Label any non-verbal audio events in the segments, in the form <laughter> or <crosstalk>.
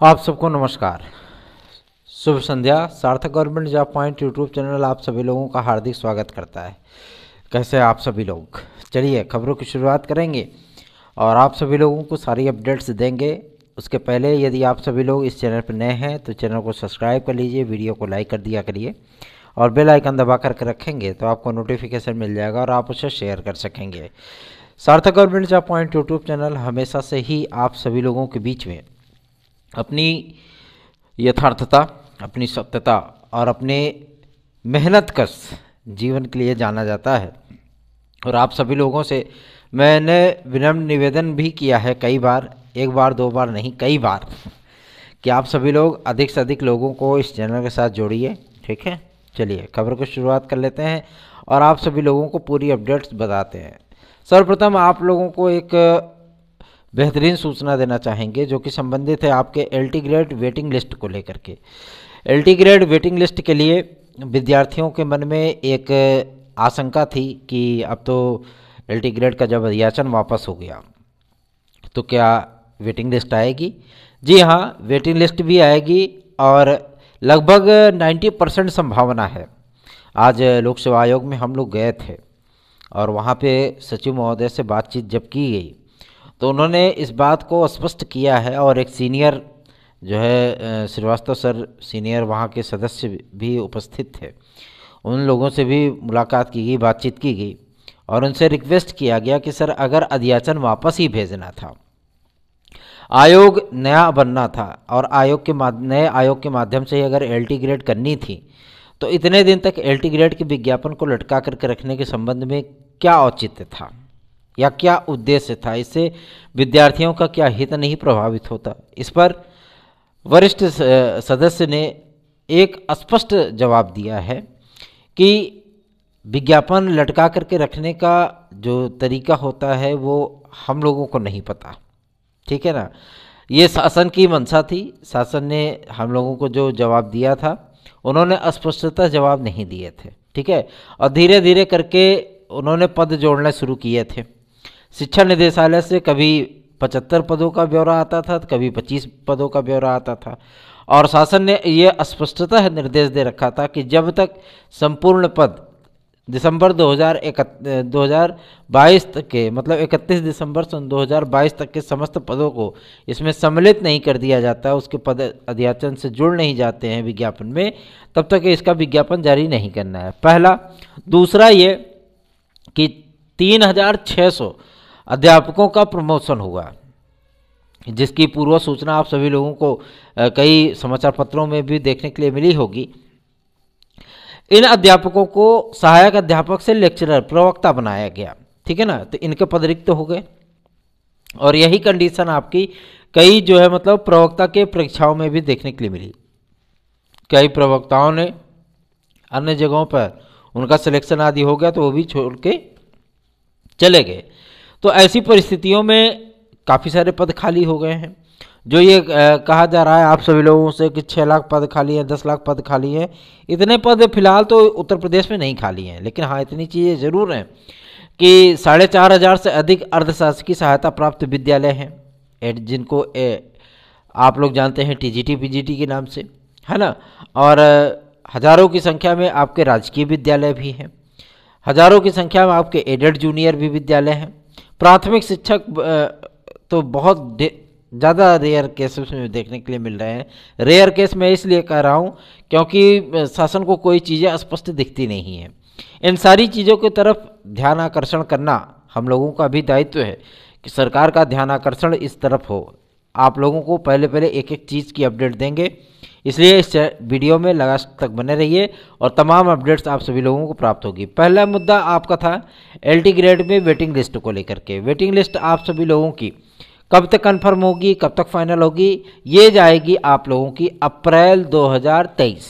आप सबको नमस्कार। शुभ संध्या। Sarthak government job point YouTube channel आप सभी लोगों का हार्दिक स्वागत करता है। कैसे आप सभी लोग? चलिए, खबरों की शुरुआत करेंगे और आप सभी लोगों को सारी अपडेट्स देंगे। उसके पहले, यदि आप सभी लोग इस चैनल पर नए हैं तो चैनल को सब्सक्राइब कर लीजिए, वीडियो को लाइक कर दिया करिए और बेल आइकन दबा करके रखेंगे तो आपको नोटिफिकेशन मिल जाएगा और आप उसे शेयर कर सकेंगे। Sarthak government job point YouTube channel हमेशा से ही आप सभी लोगों के बीच में अपनी यथार्थता, अपनी सत्यता और अपने मेहनत कश जीवन के लिए जाना जाता है। और आप सभी लोगों से मैंने विनम्र निवेदन भी किया है कई बार, एक बार, दो बार नहीं, कई बार, कि आप सभी लोग अधिक से अधिक लोगों को इस चैनल के साथ जोड़िए, ठीक है? चलिए, खबर को शुरुआत कर लेते हैं और आप सभी लोगों को पूरी अपडेट्स बताते हैं। सर्वप्रथम आप लोगों को एक बेहतरीन सूचना देना चाहेंगे, जो कि संबंधित है आपके एल ग्रेड वेटिंग लिस्ट को लेकर के। एलटी ग्रेड वेटिंग लिस्ट के लिए विद्यार्थियों के मन में एक आशंका थी कि अब तो एलटी ग्रेड का जब अध्याचन वापस हो गया तो क्या वेटिंग लिस्ट आएगी? जी हाँ वेटिंग लिस्ट भी आएगी और लगभग 90 परसेंट संभावना है। आज लोक सेवा आयोग में हम लोग गए थे और वहाँ पे सचिव महोदय से बातचीत जब की गई तो उन्होंने इस बात को स्पष्ट किया है और एक सीनियर जो है श्रीवास्तव सर सीनियर वहाँ के सदस्य भी उपस्थित थे। उन लोगों से भी मुलाकात की गई, बातचीत की गई और उनसे रिक्वेस्ट किया गया कि, सर, अगर अध्याचन वापस ही भेजना था, आयोग नया बनना था और आयोग के नए आयोग के माध्यम से ही अगर एल ग्रेड करनी थी तो इतने दिन तक एल ग्रेड के विज्ञापन को लटका करके रखने के संबंध में क्या औचित्य था? या क्या उद्देश्य था? इससे विद्यार्थियों का क्या हित नहीं प्रभावित होता? इस पर वरिष्ठ सदस्य ने एक स्पष्ट जवाब दिया है कि विज्ञापन लटका करके रखने का जो तरीका होता है, वो हम लोगों को नहीं पता। ठीक है ना? ये शासन की मंशा थी। शासन ने हम लोगों को जो जवाब दिया था, उन्होंने स्पष्टता जवाब नहीं दिए थे। ठीक है? और धीरे धीरे करके उन्होंने पद जोड़ना शुरू किए थे। शिक्षा निदेशालय से कभी पचहत्तर पदों का ब्यौरा आता था, कभी पच्चीस पदों का ब्यौरा आता था। और शासन ने यह स्पष्टता निर्देश दे रखा था कि जब तक संपूर्ण पद दिसंबर 2001 2022 तक के मतलब 31 दिसंबर सन 2022 तक के समस्त पदों को इसमें सम्मिलित नहीं कर दिया जाता, उसके पद अध्याचन से जुड़ नहीं जाते हैं विज्ञापन में, तब तक इसका विज्ञापन जारी नहीं करना है। पहला, दूसरा ये कि तीन हज़ार छः सौ अध्यापकों का प्रमोशन हुआ जिसकी पूर्व सूचना आप सभी लोगों को कई समाचार पत्रों में भी देखने के लिए मिली होगी। इन अध्यापकों को सहायक अध्यापक से लेक्चरर, प्रवक्ता बनाया गया। ठीक है ना? तो इनके पद रिक्त हो गए। और यही कंडीशन आपकी कई जो है मतलब प्रवक्ता के परीक्षाओं में भी देखने के लिए मिली। कई प्रवक्ताओं ने अन्य जगहों पर उनका सिलेक्शन आदि हो गया तो वो भी छोड़ के चले गए। तो ऐसी परिस्थितियों में काफ़ी सारे पद खाली हो गए हैं। जो ये कहा जा रहा है आप सभी लोगों से कि छः लाख पद खाली हैं दस लाख पद खाली हैं। इतने पद फ़िलहाल तो उत्तर प्रदेश में नहीं खाली हैं लेकिन हाँ इतनी चीज़ें ज़रूर हैं कि साढ़े चार हज़ार से अधिक अर्धशासकीय सहायता प्राप्त विद्यालय हैं जिनको ए, आप लोग जानते हैं टीजीटी पीजीटी के नाम से है ना? और हज़ारों की संख्या में आपके राजकीय विद्यालय भी हैं। हज़ारों की संख्या में आपके एडेड जूनियर भी विद्यालय हैं। प्राथमिक शिक्षक तो बहुत ज़्यादा रेयर केसेस में देखने के लिए मिल रहे हैं। रेयर केस मैं इसलिए कह रहा हूँ क्योंकि शासन को कोई चीज़ें स्पष्ट दिखती नहीं है। इन सारी चीज़ों की तरफ़ ध्यान आकर्षण करना हम लोगों का भी दायित्व है कि सरकार का ध्यान आकर्षण इस तरफ़ हो। आप लोगों को पहले पहले एक एक चीज़ की अपडेट देंगे। इसलिए इस वीडियो में लगातार तक बने रहिए और तमाम अपडेट्स आप सभी लोगों को प्राप्त होगी। पहला मुद्दा आपका था एल ग्रेड में वेटिंग लिस्ट को लेकर के। वेटिंग लिस्ट आप सभी लोगों की कब तक कन्फर्म होगी, कब तक फाइनल होगी, ये जाएगी आप लोगों की अप्रैल 2023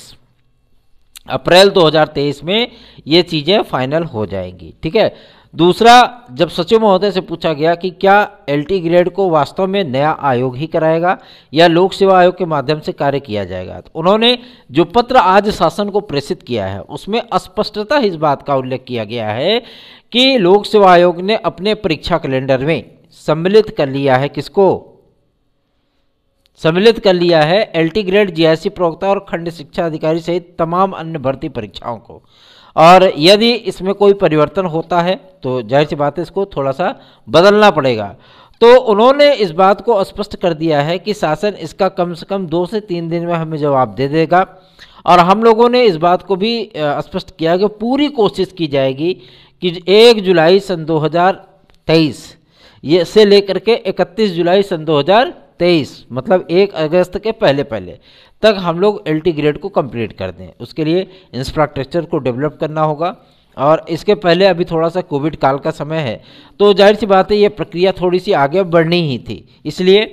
अप्रैल 2023 में ये चीज़ें फाइनल हो जाएँगी, ठीक है? दूसरा, जब सचिव महोदय से पूछा गया कि क्या एलटी ग्रेड को वास्तव में नया आयोग ही कराएगा या लोक सेवा आयोग के माध्यम से कार्य किया जाएगा तो उन्होंने जो पत्र आज शासन को प्रेषित किया है, उसमें स्पष्टता इस बात का उल्लेख किया गया है कि लोक सेवा आयोग ने अपने परीक्षा कैलेंडर में सम्मिलित कर लिया है किसको? सम्मिलित कर लिया है एलटी ग्रेड जीआईसी प्रवक्ता और खंड शिक्षा अधिकारी सहित तमाम अन्य भर्ती परीक्षाओं को। और यदि इसमें कोई परिवर्तन होता है तो ज़ाहिर सी बात है इसको थोड़ा सा बदलना पड़ेगा। तो उन्होंने इस बात को स्पष्ट कर दिया है कि शासन इसका कम से कम दो से तीन दिन में हमें जवाब दे देगा। और हम लोगों ने इस बात को भी स्पष्ट किया कि पूरी कोशिश की जाएगी कि एक जुलाई सन 2023 ये से लेकर के 31 जुलाई सन 2023 मतलब एक अगस्त के पहले पहले, तक हम लोग एलटी ग्रेड को कंप्लीट कर दें। उसके लिए इंफ्रास्ट्रक्चर को डेवलप करना होगा। और इसके पहले अभी थोड़ा सा कोविड काल का समय है तो ज़ाहिर सी बात है, ये प्रक्रिया थोड़ी सी आगे बढ़नी ही थी। इसलिए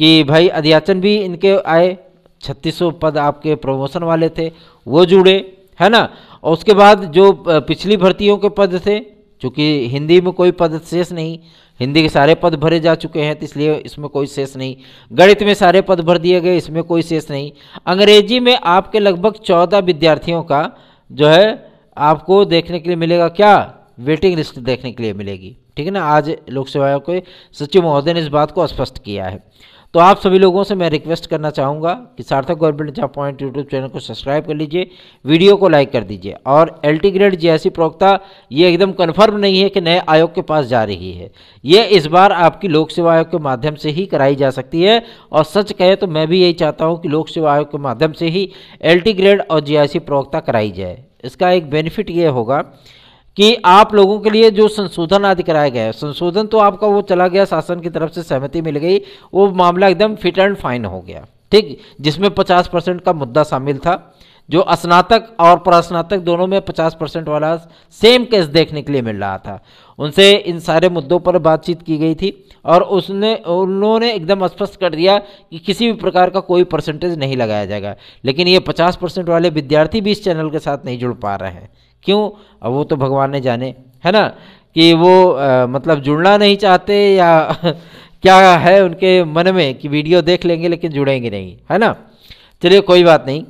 कि भाई अध्याचन भी इनके आए, छत्तीस पद आपके प्रमोशन वाले थे, वो जुड़े, है ना? और उसके बाद जो पिछली भर्तियों के पद थे, चूँकि हिंदी में कोई पद शेष नहीं हिंदी के सारे पद भरे जा चुके हैं तो इसलिए इसमें कोई शेष नहीं। गणित में सारे पद भर दिए गए, इसमें कोई शेष नहीं। अंग्रेज़ी में आपके लगभग चौदह विद्यार्थियों का जो है, आपको देखने के लिए मिलेगा क्या? वेटिंग लिस्ट देखने के लिए मिलेगी। ठीक है ना? आज लोकसभा के सचिव महोदय ने इस बात को स्पष्ट किया है। तो आप सभी लोगों से मैं रिक्वेस्ट करना चाहूँगा कि Sarthak government job point YouTube channel को सब्सक्राइब कर लीजिए वीडियो को लाइक कर दीजिए। और एल टी ग्रेड जैसी प्रवक्ता ये एकदम कन्फर्म नहीं है कि नए आयोग के पास जा रही है। ये इस बार आपकी लोक सेवा आयोग के माध्यम से ही कराई जा सकती है। और सच कहे तो मैं भी यही चाहता हूँ कि लोक सेवा आयोग के माध्यम से ही एल ग्रेड और जी प्रवक्ता कराई जाए। इसका एक बेनिफिट ये होगा कि आप लोगों के लिए जो संशोधन आदि कराया गया है, संशोधन तो आपका वो चला गया, शासन की तरफ़ से सहमति मिल गई, वो मामला एकदम फिट एंड फाइन हो गया। ठीक? जिसमें 50 परसेंट का मुद्दा शामिल था, जो स्नातक और प्रस्नातक दोनों में 50 परसेंट वाला सेम केस देखने के लिए मिल रहा था। उनसे इन सारे मुद्दों पर बातचीत की गई थी और उसने, उन्होंने एकदम स्पष्ट कर दिया कि किसी भी प्रकार का कोई परसेंटेज नहीं लगाया जाएगा। लेकिन ये 50 परसेंट वाले विद्यार्थी भी इस चैनल के साथ नहीं जुड़ पा रहे हैं। क्यों? वो तो भगवान ने जाने। है ना? कि वो आ, मतलब जुड़ना नहीं चाहते या <laughs> क्या है उनके मन में कि वीडियो देख लेंगे लेकिन जुड़ेंगे नहीं। है ना? चलिए कोई बात नहीं।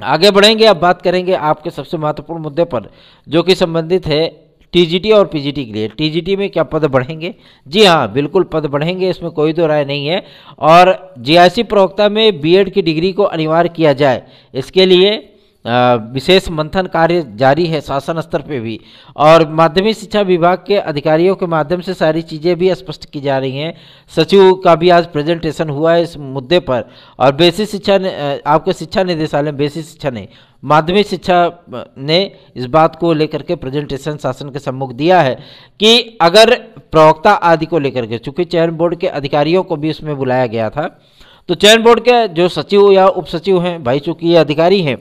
आगे बढ़ेंगे अब बात करेंगे आपके सबसे महत्वपूर्ण मुद्दे पर जो कि संबंधित है टीजीटी और पीजीटी के लिए। टीजीटी में क्या पद बढ़ेंगे? जी हाँ बिल्कुल पद बढ़ेंगे इसमें कोई तो राय नहीं है। और जीआईसी प्रवक्ता में बीएड की डिग्री को अनिवार्य किया जाए इसके लिए विशेष मंथन कार्य जारी है शासन स्तर पे भी। और माध्यमिक शिक्षा विभाग के अधिकारियों के माध्यम से सारी चीज़ें भी स्पष्ट की जा रही हैं। सचिव का भी आज प्रेजेंटेशन हुआ है इस मुद्दे पर। और बेसिक शिक्षा ने आपके शिक्षा निदेशालय बेसिक शिक्षा ने, माध्यमिक शिक्षा ने इस बात को लेकर के प्रेजेंटेशन शासन के सम्मुख दिया है कि अगर प्रवक्ता आदि को लेकर के, चूँकि चयन बोर्ड के अधिकारियों को भी उसमें बुलाया गया था तो चयन बोर्ड के जो सचिव या उप सचिव हैं, भाई चूँकि ये अधिकारी हैं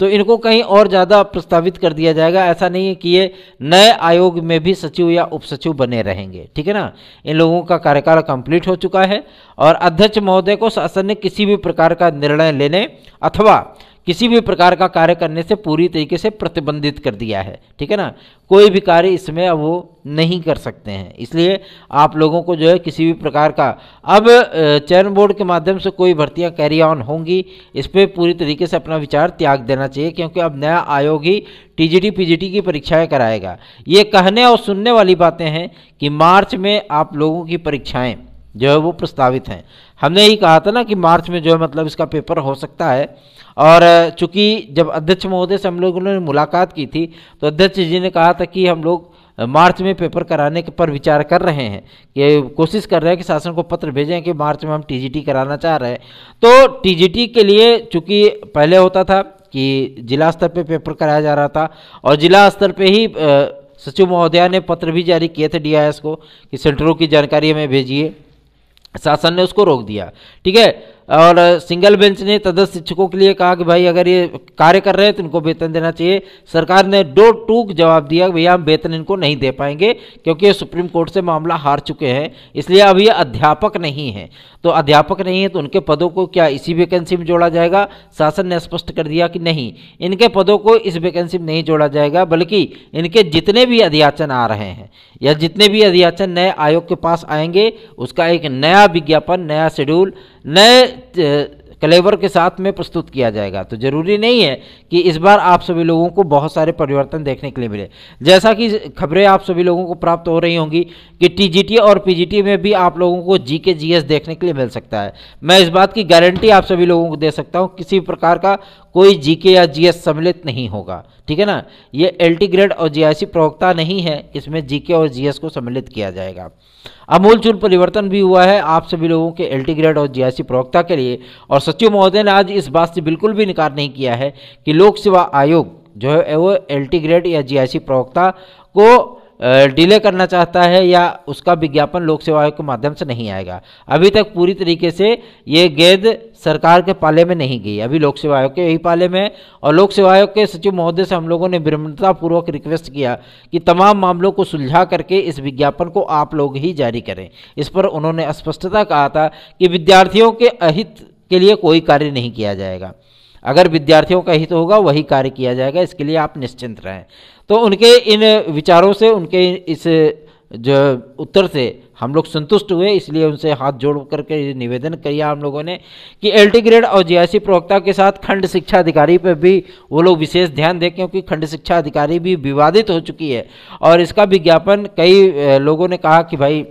तो इनको कहीं और ज़्यादा प्रस्तावित कर दिया जाएगा। ऐसा नहीं है कि ये नए आयोग में भी सचिव या उप सचिव बने रहेंगे, ठीक है ना? इन लोगों का कार्यकाल कंप्लीट हो चुका है और अध्यक्ष महोदय को शासन ने किसी भी प्रकार का निर्णय लेने अथवा किसी भी प्रकार का कार्य करने से पूरी तरीके से प्रतिबंधित कर दिया है। ठीक है ना? कोई भी कार्य इसमें अब वो नहीं कर सकते हैं। इसलिए आप लोगों को जो है किसी भी प्रकार का अब चयन बोर्ड के माध्यम से कोई भर्तियाँ कैरी ऑन होंगी, इस पर पूरी तरीके से अपना विचार त्याग देना चाहिए, क्योंकि अब नया आयोग ही टीजीटी पीजीटी की परीक्षाएँ कराएगा। ये कहने और सुनने वाली बातें हैं कि मार्च में आप लोगों की परीक्षाएँ जो है वो प्रस्तावित हैं। हमने ही कहा था ना कि मार्च में जो है मतलब इसका पेपर हो सकता है। और चूँकि जब अध्यक्ष महोदय से हम लोगों ने मुलाकात की थी तो अध्यक्ष जी ने कहा था कि हम लोग मार्च में पेपर कराने के पर विचार कर रहे हैं, कि कोशिश कर रहे हैं कि शासन को पत्र भेजें कि मार्च में हम टीजीटी कराना चाह रहे हैं। तो टीजीटी के लिए चूँकि पहले होता था कि जिला स्तर पे पेपर कराया जा रहा था, और जिला स्तर पे ही सचिव महोदया ने पत्र भी जारी किए थे डीआईएस को, कि सेंटरों की जानकारी हमें भेजिए। शासन ने उसको रोक दिया। ठीक है? और सिंगल बेंच ने तदस्थ शिक्षकों के लिए कहा कि भाई, अगर ये कार्य कर रहे हैं तो इनको वेतन देना चाहिए। सरकार ने दो टूक जवाब दिया भैया, हम वेतन इनको नहीं दे पाएँगे क्योंकि ये सुप्रीम कोर्ट से मामला हार चुके हैं, इसलिए अब ये अध्यापक नहीं है। तो अध्यापक नहीं है तो उनके पदों को क्या इसी वैकेंसी में जोड़ा जाएगा? शासन ने स्पष्ट कर दिया कि नहीं, इनके पदों को इस वैकेंसी में नहीं जोड़ा जाएगा, बल्कि इनके जितने भी अध्याचन आ रहे हैं, या जितने भी अध्याचन नए आयोग के पास आएँगे, उसका एक नया विज्ञापन, नया शेड्यूल नए कलेवर के साथ में प्रस्तुत किया जाएगा। तो ज़रूरी नहीं है कि इस बार आप सभी लोगों को बहुत सारे परिवर्तन देखने के लिए मिले। जैसा कि खबरें आप सभी लोगों को प्राप्त हो रही होंगी कि टीजीटी और पीजीटी में भी आप लोगों को जी के जी देखने के लिए मिल सकता है। मैं इस बात की गारंटी आप सभी लोगों को दे सकता हूँ, किसी प्रकार का कोई जीके या जीएस सम्मिलित नहीं होगा। ठीक है ना? ये एल ग्रेड और जीआईसी प्रवक्ता नहीं है, इसमें जीके और जीएस को सम्मिलित किया जाएगा। अमूल चूल परिवर्तन भी हुआ है आप सभी लोगों के एलटी ग्रेड और जीआईसी प्रवक्ता के लिए। और सचिव महोदय ने आज इस बात से बिल्कुल भी इनकार नहीं किया है कि लोक सेवा आयोग जो है, वो एलटी ग्रेड या जीआईसी प्रवक्ता को डिले करना चाहता है या उसका विज्ञापन लोक सेवा आयोग के माध्यम से नहीं आएगा। अभी तक पूरी तरीके से ये गेंद सरकार के पाले में नहीं गई। अभी लोक सेवा आयोग के यही पाले में और लोक सेवा आयोग के सचिव महोदय से हम लोगों ने विनम्रतापूर्वक रिक्वेस्ट किया कि तमाम मामलों को सुलझा करके इस विज्ञापन को आप लोग ही जारी करें। इस पर उन्होंने स्पष्टता कहा था कि विद्यार्थियों के अहित के लिए कोई कार्य नहीं किया जाएगा। अगर विद्यार्थियों का हित होगा, वही कार्य किया जाएगा। इसके लिए आप निश्चिंत रहें। तो उनके इन विचारों से, उनके इस, जो उत्तर से हम लोग संतुष्ट हुए, इसलिए उनसे हाथ जोड़ करके निवेदन किया हम लोगों ने कि एल ग्रेड और जीआईसी प्रवक्ता के साथ खंड शिक्षा अधिकारी पर भी वो लोग विशेष ध्यान दें, क्योंकि खंड शिक्षा अधिकारी भी विवादित हो चुकी है। और इसका विज्ञापन कई लोगों ने कहा कि भाई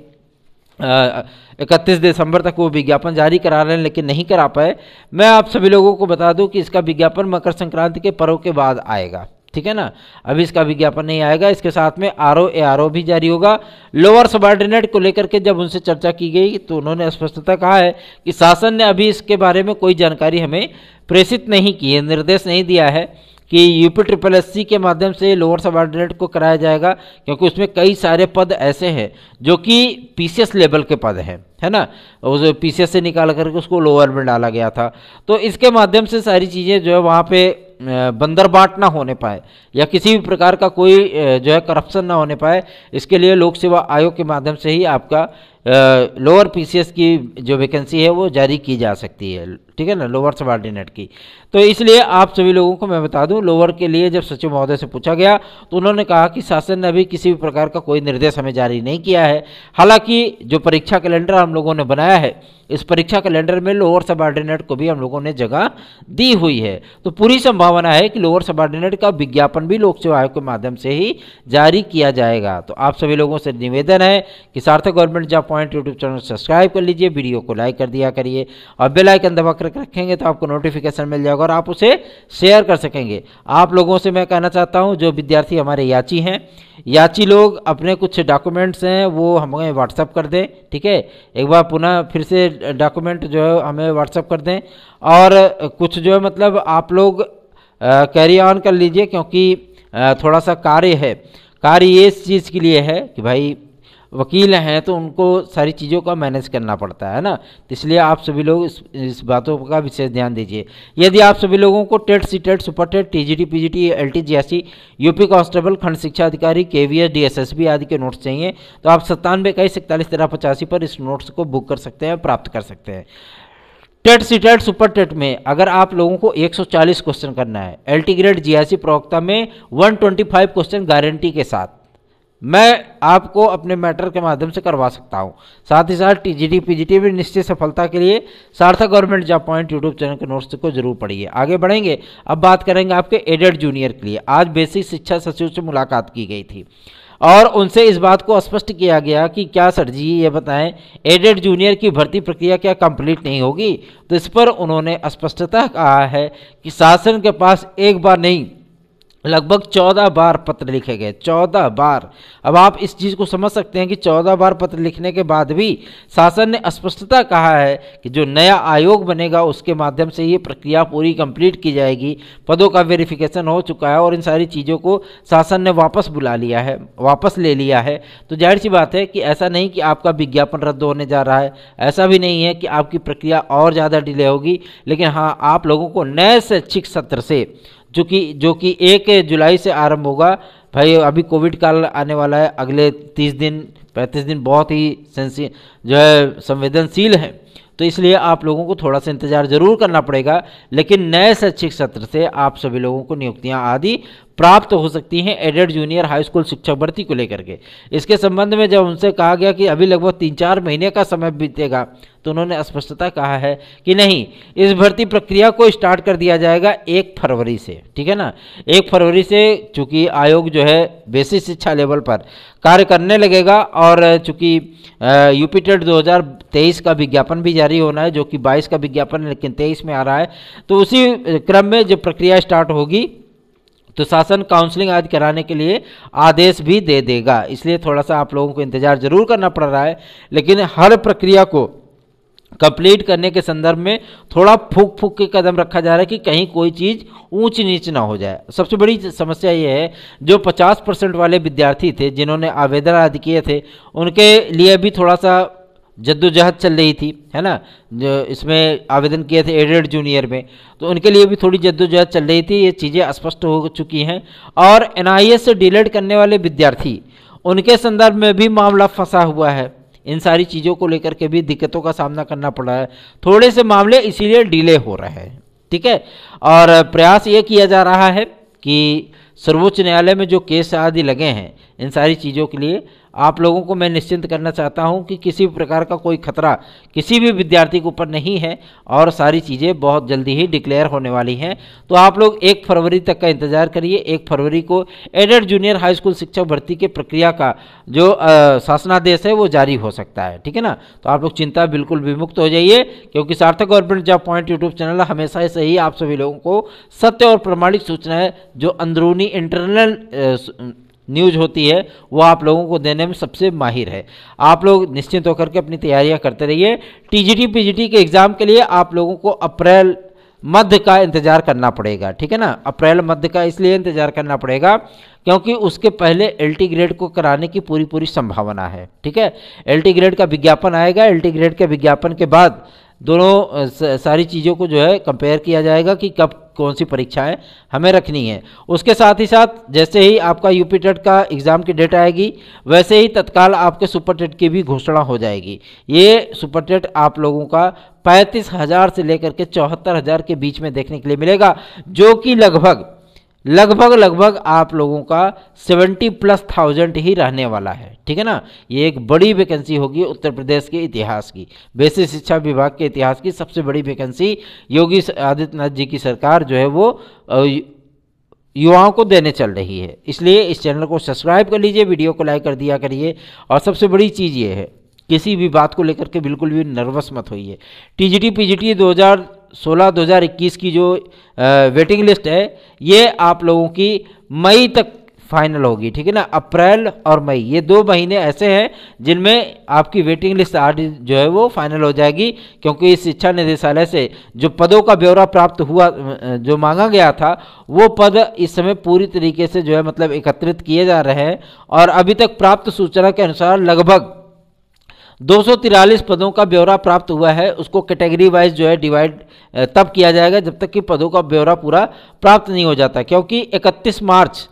इकतीस दिसंबर तक वो विज्ञापन जारी करा रहे हैं, लेकिन नहीं करा पाए। मैं आप सभी लोगों को बता दूँ कि इसका विज्ञापन मकर संक्रांति के पर्व के बाद आएगा। ठीक है ना? अभी इसका विज्ञापन नहीं आएगा। इसके साथ में R O A R O भी जारी होगा। लोअर सबॉर्डिनेट को लेकर के जब उनसे चर्चा की गई तो उन्होंने स्पष्टता कहा है कि शासन ने अभी इसके बारे में कोई जानकारी हमें प्रेषित नहीं की है, निर्देश नहीं दिया है कि यूपी ट्रिपल एस के माध्यम से लोअर सबॉर्डिनेट को कराया जाएगा, क्योंकि उसमें कई सारे पद ऐसे हैं जो कि पीसीएस लेवल के पद हैं, है ना? उस पीसीएस से निकाल करके उसको लोअर में डाला गया था। तो इसके माध्यम से सारी चीज़ें जो है वहाँ पे बंदर बाट ना होने पाए या किसी भी प्रकार का कोई जो है करप्शन ना होने पाए, इसके लिए लोक सेवा आयोग के माध्यम से ही आपका लोअर पीसीएस की जो वैकेंसी है, वो जारी की जा सकती है। ठीक है ना? लोअर सबॉर्डिनेट की। तो इसलिए आप सभी लोगों को मैं बता दूँ लोअर के लिए जब सचिव महोदय से पूछा गया तो उन्होंने कहा कि शासन ने अभी किसी भी प्रकार का कोई निर्देश हमें जारी नहीं किया है। हालाँकि जो परीक्षा कैलेंडर हम लोगों ने बनाया है, इस परीक्षा कैलेंडर में लोअर सबॉर्डिनेट को भी हम लोगों ने जगह दी हुई है। तो पूरी संभावना है कि लोअर सबॉर्डिनेट का विज्ञापन भी लोक सेवा आयोग के माध्यम से ही जारी किया जाएगा। तो आप सभी लोगों से निवेदन है कि Sarthak government job point YouTube channel subscribe कर लीजिए, वीडियो को लाइक कर दिया करिए और बेलाइकन दबा कर रखेंगे तो आपको नोटिफिकेशन मिल जाएगा और आप उसे शेयर कर सकेंगे। आप लोगों से मैं कहना चाहता हूँ, जो विद्यार्थी हमारे याची हैं, याची लोग अपने कुछ डॉक्यूमेंट्स हैं, वो हमें व्हाट्सअप कर दें, ठीक है? एक बार पुनः फिर से डॉक्यूमेंट जो है हमें व्हाट्सअप कर दें और कुछ जो है मतलब आप लोग कैरी ऑन कर लीजिए क्योंकि थोड़ा सा कार्य है। कार्य इस चीज़ के लिए है कि भाई वकील हैं तो उनको सारी चीज़ों का मैनेज करना पड़ता है ना? तो इसलिए आप सभी लोग इस इस बातों का विशेष ध्यान दीजिए। यदि आप सभी लोगों को TET C TET super TET T G T P G T L T G S C UP constable, खंड शिक्षा अधिकारी K V S D S S B आदि के नोट्स चाहिए तो आप सत्तानवे इक्कीस इकतालीस, तेरह, पचासी पर इस नोट्स को बुक कर सकते हैं, प्राप्त कर सकते हैं। TET C TET super TET में अगर आप लोगों को 140 क्वेश्चन करना है एल टी ग्रेड जीआईसी प्रवक्ता में 125 क्वेश्चन गारंटी के साथ मैं आपको अपने मैटर के माध्यम से करवा सकता हूँ। साथ ही साथ टीजीटी पीजीटी भी निश्चित सफलता के लिए Sarthak government job point YouTube channel के नोट्स को ज़रूर पढ़िए। आगे बढ़ेंगे। अब बात करेंगे आपके एडेड जूनियर के लिए। आज बेसिक शिक्षा सचिव से मुलाकात की गई थी। और उनसे इस बात को स्पष्ट किया गया कि क्या सर जी ये बताएँ एडेड जूनियर की भर्ती प्रक्रिया क्या कंप्लीट नहीं होगी? तो इस पर उन्होंने स्पष्टता कहा है कि शासन के पास एक बार नहीं लगभग चौदह बार पत्र लिखे गए, चौदह बार। अब आप इस चीज़ को समझ सकते हैं कि चौदह बार पत्र लिखने के बाद भी शासन ने स्पष्टता कहा है कि जो नया आयोग बनेगा, उसके माध्यम से ये प्रक्रिया पूरी कंप्लीट की जाएगी। पदों का वेरिफिकेशन हो चुका है और इन सारी चीज़ों को शासन ने वापस बुला लिया है, वापस ले लिया है। तो ज़ाहिर सी बात है कि ऐसा नहीं कि आपका विज्ञापन रद्द होने जा रहा है, ऐसा भी नहीं है कि आपकी प्रक्रिया और ज़्यादा डिले होगी, लेकिन हाँ आप लोगों को नए शैक्षिक सत्र से जो कि जो कि एक जुलाई से आरंभ होगा। भाई, अभी कोविड काल आने वाला है। अगले तीस दिन, पैंतीस दिन बहुत ही सेंसी, जो है, संवेदनशील है। तो इसलिए आप लोगों को थोड़ा सा इंतज़ार ज़रूर करना पड़ेगा। लेकिन नए शैक्षिक सत्र से आप सभी लोगों को नियुक्तियाँ आदि प्राप्त हो सकती हैं एडेड जूनियर हाई स्कूल शिक्षक भर्ती को लेकर के। इसके संबंध में जब उनसे कहा गया कि अभी लगभग तीन चार महीने का समय बीतेगा तो उन्होंने स्पष्टता कहा है कि नहीं, इस भर्ती प्रक्रिया को स्टार्ट कर दिया जाएगा एक फरवरी से, ठीक है ना? एक फरवरी से चूँकि आयोग जो है बेसिक शिक्षा लेवल पर कार्य करने लगेगा और चूँकि यूपी टेट दो का विज्ञापन भी जारी होना है, जो कि 22 का विज्ञापन लेकिन 23 में आ रहा है तो उसी क्रम में जो प्रक्रिया स्टार्ट होगी तो शासन काउंसलिंग आदि कराने के लिए आदेश भी दे देगा। इसलिए थोड़ा सा आप लोगों को इंतज़ार ज़रूर करना पड़ रहा है, लेकिन हर प्रक्रिया को कंप्लीट करने के संदर्भ में थोड़ा फूक फूक के कदम रखा जा रहा है कि कहीं कोई चीज़ ऊंच नीच ना हो जाए। सबसे बड़ी समस्या ये है, जो 50 परसेंट वाले विद्यार्थी थे, जिन्होंने आवेदन आदि किए थे, उनके लिए भी थोड़ा सा जद्दोजहद चल रही थी, है ना? इसमें आवेदन किए थे एडेड जूनियर में तो उनके लिए भी थोड़ी जद्दोजहद चल रही थी, ये चीज़ें स्पष्ट हो चुकी हैं। और एनआईए से डिलेट करने वाले विद्यार्थी, उनके संदर्भ में भी मामला फंसा हुआ है। इन सारी चीज़ों को लेकर के भी दिक्कतों का सामना करना पड़ रहा है। थोड़े से मामले इसीलिए डिले हो रहे हैं, ठीक है? और प्रयास ये किया जा रहा है कि सर्वोच्च न्यायालय में जो केस आदि लगे हैं, इन सारी चीज़ों के लिए आप लोगों को मैं निश्चिंत करना चाहता हूँ कि किसी भी प्रकार का कोई खतरा किसी भी विद्यार्थी के ऊपर नहीं है और सारी चीज़ें बहुत जल्दी ही डिक्लेयर होने वाली हैं। तो आप लोग एक फरवरी तक का इंतज़ार करिए, एक फरवरी को एडेड जूनियर हाई स्कूल शिक्षक भर्ती के प्रक्रिया का जो शासनादेश है वो जारी हो सकता है, ठीक है ना? तो आप लोग चिंता बिल्कुल विमुक्त हो जाइए, क्योंकि Sarthak government job point YouTube channel हमेशा से ही आप सभी लोगों को सत्य और प्रमाणिक सूचनाएँ जो अंदरूनी इंटरनल न्यूज़ होती है, वो आप लोगों को देने में सबसे माहिर है। आप लोग निश्चिंत होकर के अपनी तैयारियाँ करते रहिए। टीजीटी, पीजीटी के एग्ज़ाम के लिए आप लोगों को अप्रैल मध्य का इंतज़ार करना पड़ेगा, ठीक है ना? अप्रैल मध्य का इसलिए इंतज़ार करना पड़ेगा क्योंकि उसके पहले एलटी ग्रेड को कराने की पूरी पूरी संभावना है, ठीक है? एलटी ग्रेड का विज्ञापन आएगा, एलटी ग्रेड के विज्ञापन के बाद दोनों सारी चीज़ों को जो है कंपेयर किया जाएगा कि कब कौन सी परीक्षाएँ हमें रखनी है। उसके साथ ही साथ, जैसे ही आपका यूपी टेट का एग्ज़ाम की डेट आएगी, वैसे ही तत्काल आपके सुपर टेट की भी घोषणा हो जाएगी। ये सुपर टेट आप लोगों का पैंतीस हज़ार से लेकर के चौहत्तर हज़ार के बीच में देखने के लिए मिलेगा, जो कि लगभग लगभग लगभग आप लोगों का 70 प्लस थाउज़ेंड ही रहने वाला है। ठीक है ना? ये एक बड़ी वैकेंसी होगी उत्तर प्रदेश के इतिहास की। बेसिक शिक्षा विभाग के इतिहास की सबसे बड़ी वैकेंसी योगी आदित्यनाथ जी की सरकार जो है वो युवाओं को देने चल रही है। इसलिए इस चैनल को सब्सक्राइब कर लीजिए वीडियो को लाइक कर दिया करिए। और सबसे बड़ी चीज़ ये है, किसी भी बात को लेकर के बिल्कुल भी नर्वस मत होइए। टीजीटी पीजीटी 2016 2021 की जो वेटिंग लिस्ट है, ये आप लोगों की मई तक फाइनल होगी, ठीक है ना? अप्रैल और मई, ये दो महीने ऐसे हैं जिनमें आपकी वेटिंग लिस्ट आज जो है वो फाइनल हो जाएगी, क्योंकि इस शिक्षा निदेशालय से जो पदों का ब्यौरा प्राप्त हुआ जो मांगा गया था, वो पद इस समय पूरी तरीके से जो है मतलब एकत्रित किए जा रहे हैं, और अभी तक प्राप्त सूचना के अनुसार लगभग दो पदों का ब्यौरा प्राप्त हुआ है। उसको कैटेगरी वाइज जो है डिवाइड तब किया जाएगा जब तक कि पदों का ब्यौरा पूरा प्राप्त नहीं हो जाता, क्योंकि 31 मार्च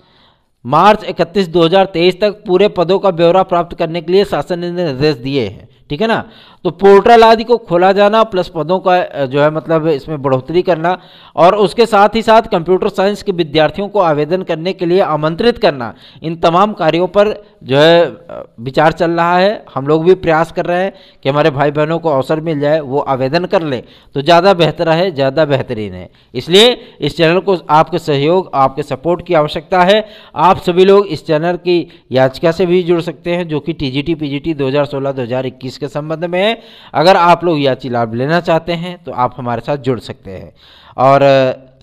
मार्च 31 2023 तक पूरे पदों का ब्यौरा प्राप्त करने के लिए शासन ने निर्देश दिए हैं। ठीक है ना? तो पोर्टल आदि को खोला जाना प्लस पदों का जो है मतलब इसमें बढ़ोतरी करना और उसके साथ ही साथ कंप्यूटर साइंस के विद्यार्थियों को आवेदन करने के लिए आमंत्रित करना। इन तमाम कार्यों पर जो है विचार चल रहा है। हम लोग भी प्रयास कर रहे हैं कि हमारे भाई बहनों को अवसर मिल जाए, वो आवेदन कर लें। तो ज़्यादा बेहतर है, ज़्यादा बेहतरीन है। इसलिए इस चैनल को आपके सहयोग, आपके सपोर्ट की आवश्यकता है। आप सभी लोग इस चैनल की याचिका से भी जुड़ सकते हैं, जो कि T G T P G T दो के संबंध में है। अगर आप लोग याची लाभ लेना चाहते हैं तो आप हमारे साथ जुड़ सकते हैं। और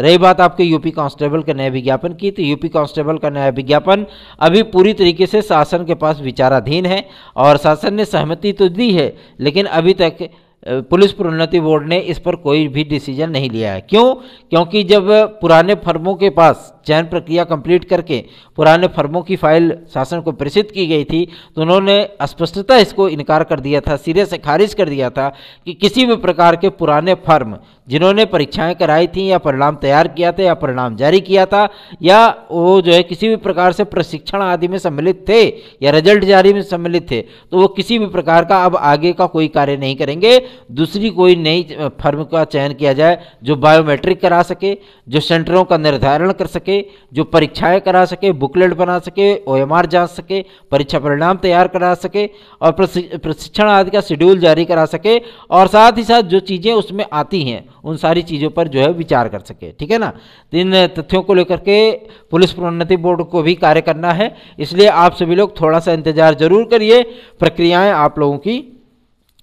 रही बात आपके यूपी कांस्टेबल का नया विज्ञापन की तो यूपी कांस्टेबल का नया विज्ञापन अभी पूरी तरीके से शासन के पास विचाराधीन है और शासन ने सहमति तो दी है, लेकिन अभी तक पुलिस प्रोन्नति बोर्ड ने इस पर कोई भी डिसीज़न नहीं लिया है। क्यों? क्योंकि जब पुराने फर्मों के पास चयन प्रक्रिया कंप्लीट करके पुराने फर्मों की फ़ाइल शासन को प्रेषित की गई थी तो उन्होंने स्पष्टता इसको इनकार कर दिया था सिरे से खारिज कर दिया था कि किसी भी प्रकार के पुराने फर्म जिन्होंने परीक्षाएँ कराई थी, या परिणाम तैयार किया था, या परिणाम जारी किया था, या वो जो है किसी भी प्रकार से प्रशिक्षण आदि में सम्मिलित थे, या रिज़ल्ट जारी में सम्मिलित थे तो वो किसी भी प्रकार का अब आगे का कोई कार्य नहीं करेंगे। दूसरी कोई नई फर्म का चयन किया जाए जो बायोमेट्रिक करा सके, जो सेंटरों का निर्धारण कर सके सके, जो परीक्षाएँ करा सके, बुकलेट बना सके ओ जाँच सके, परीक्षा परिणाम तैयार करा सके और प्रशिक्षण आदि का शेड्यूल जारी करा सके और साथ ही साथ जो चीज़ें उसमें आती हैं, उन सारी चीज़ों पर जो है विचार कर सके। ठीक है ना? तो इन तथ्यों को लेकर के पुलिस प्रोन्नति बोर्ड को भी कार्य करना है। इसलिए आप सभी लोग थोड़ा सा इंतज़ार ज़रूर करिए। प्रक्रियाएँ आप लोगों की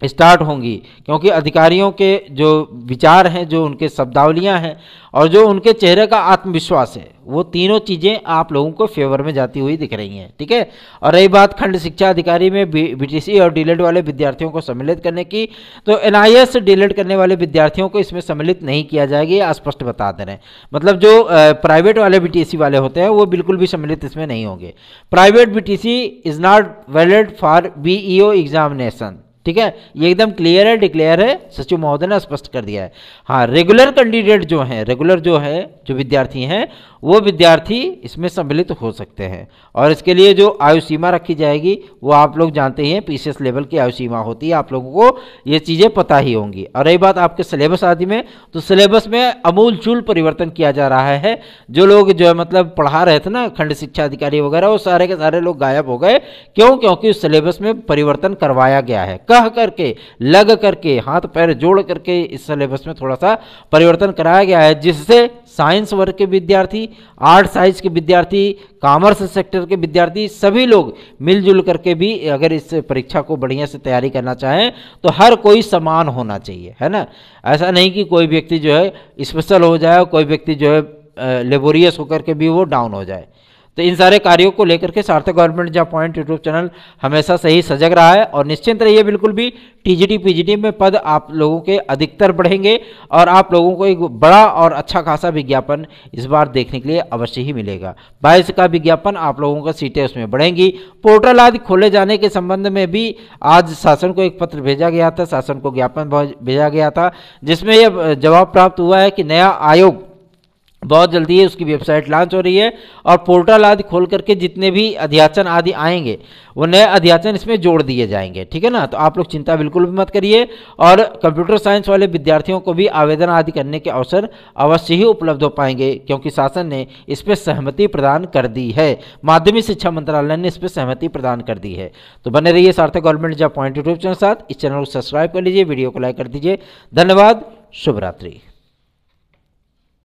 स्टार्ट होंगी, क्योंकि अधिकारियों के जो विचार हैं, जो उनके शब्दावलियाँ हैं और जो उनके चेहरे का आत्मविश्वास है, वो तीनों चीज़ें आप लोगों को फेवर में जाती हुई दिख रही हैं, ठीक है? थीके? और रही बात खंड शिक्षा अधिकारी में बीटीसी और डीलेट वाले विद्यार्थियों को सम्मिलित करने की तो एनआईएस डीलेट करने वाले विद्यार्थियों को इसमें सम्मिलित नहीं किया जाएगा स्पष्ट बता दे रहे हैं। मतलब जो प्राइवेट वाले बीटीसी वाले होते हैं, वो बिल्कुल भी सम्मिलित इसमें नहीं होंगे। Private BTC is not valid for B examination ठीक है? ये एकदम क्लियर है डिक्लेयर है, सचिव महोदय ने स्पष्ट कर दिया है। हाँ रेगुलर कैंडिडेट जो हैं रेगुलर जो है, जो विद्यार्थी हैं, वो विद्यार्थी इसमें सम्मिलित हो सकते हैं। और इसके लिए जो आयु सीमा रखी जाएगी, वो आप लोग जानते ही हैं पीसीएस लेवल की आयु सीमा होती है, आप लोगों को ये चीज़ें पता ही होंगी। और रही बात आपके सिलेबस आदि में तो सिलेबस में अमूल चूल परिवर्तन किया जा रहा है। जो लोग जो है मतलब पढ़ा रहे थे ना, खंड शिक्षा अधिकारी वगैरह, वो सारे के सारे लोग गायब हो गए। क्यों? क्योंकि उस सिलेबस में परिवर्तन करवाया गया है। कह करके, लग करके, हाथ पैर जोड़ करके इस सिलेबस में थोड़ा सा परिवर्तन कराया गया है, जिससे साइंस वर्ग के विद्यार्थी आर्ट साइंस के विद्यार्थी कॉमर्स सेक्टर के विद्यार्थी सभी लोग मिलजुल करके भी अगर इस परीक्षा को बढ़िया से तैयारी करना चाहें तो हर कोई समान होना चाहिए, है ना? ऐसा नहीं कि कोई व्यक्ति जो है स्पेशल हो जाए कोई व्यक्ति जो है लेबोरियस होकर के भी वो डाउन हो जाए। तो इन सारे कार्यों को लेकर के Sarthak government job point YouTube channel हमेशा सही सजग रहा है और निश्चिंत रहिए बिल्कुल भी टीजीटी पीजीटी में पद आप लोगों के अधिकतर बढ़ेंगे और आप लोगों को एक बड़ा और अच्छा खासा विज्ञापन इस बार देखने के लिए अवश्य ही मिलेगा। बाईस का विज्ञापन आप लोगों का सीटें उसमें बढ़ेंगी। पोर्टल आदि खोले जाने के संबंध में भी आज शासन को एक पत्र भेजा गया था, शासन को ज्ञापन भेजा गया था, जिसमें यह जवाब प्राप्त हुआ है कि नया आयोग बहुत जल्दी है उसकी वेबसाइट लॉन्च हो रही है और पोर्टल आदि खोल करके जितने भी अध्याचन आदि आएँगे, वो नए अध्याचन इसमें जोड़ दिए जाएँगे, ठीक है ना? तो आप लोग चिंता बिल्कुल भी मत करिए और कंप्यूटर साइंस वाले विद्यार्थियों को भी आवेदन आदि करने के अवसर अवश्य ही उपलब्ध हो पाएँगे, क्योंकि शासन ने इस पर सहमति प्रदान कर दी है। माध्यमिक शिक्षा मंत्रालय ने इस पर सहमति प्रदान कर दी है। तो बने रहिए Sarthak government job point YouTube channel साथ। इस चैनल को सब्सक्राइब कर लीजिए, वीडियो को लाइक कर दीजिए। धन्यवाद शुभ रात्रि